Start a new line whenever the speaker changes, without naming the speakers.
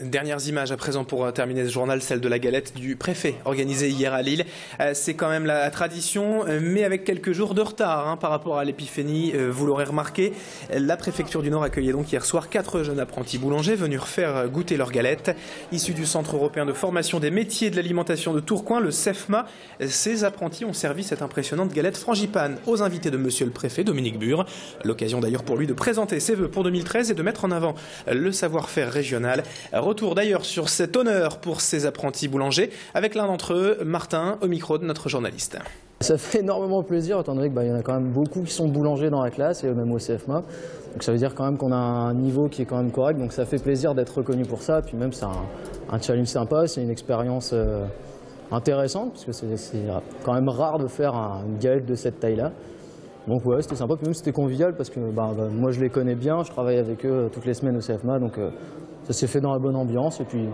Dernières images à présent pour euh, terminer ce journal, celle de la galette du préfet organisée hier à Lille. Euh, c'est quand même la tradition, euh, mais avec quelques jours de retard hein, par rapport à l'épiphanie. Vous l'aurez remarqué, la préfecture du Nord accueillait donc hier soir quatre jeunes apprentis boulangers venus refaire goûter leur galette. Issus du Centre européen de formation des métiers de l'alimentation de Tourcoing, le CEFMA, ces apprentis ont servi cette impressionnante galette frangipane aux invités de monsieur le préfet, Dominique Bure. L'occasion d'ailleurs pour lui de présenter ses vœux pour 2013 et de mettre en avant le savoir-faire régional. Retour d'ailleurs sur cet honneur pour ces apprentis boulangers avec l'un d'entre eux, Martin, au micro de notre journaliste.
Ça fait énormément plaisir, étant donné qu'il bah, y en a quand même beaucoup qui sont boulangers dans la classe et même au CFMA. Donc ça veut dire quand même qu'on a un niveau qui est quand même correct, donc ça fait plaisir d'être reconnu pour ça. Puis même c'est un, challenge sympa, c'est une expérience euh, intéressante, parce que c'est quand même rare de faire une galette de cette taille-là. Donc ouais, c'était sympa, puis même c'était convivial parce que bah, bah, moi je les connais bien, je travaille avec eux toutes les semaines au CFMA, donc euh, ça s'est fait dans la bonne ambiance et puis